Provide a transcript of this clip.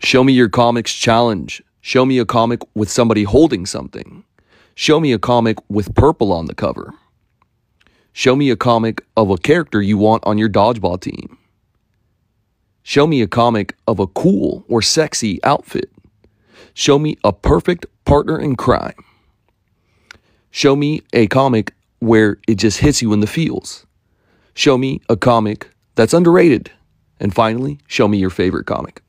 Show me your comics challenge. Show me a comic with somebody holding something. Show me a comic with purple on the cover. Show me a comic of a character you want on your dodgeball team. Show me a comic of a cool or sexy outfit. Show me a perfect partner in crime. Show me a comic where it just hits you in the feels. Show me a comic that's underrated. And finally, show me your favorite comic.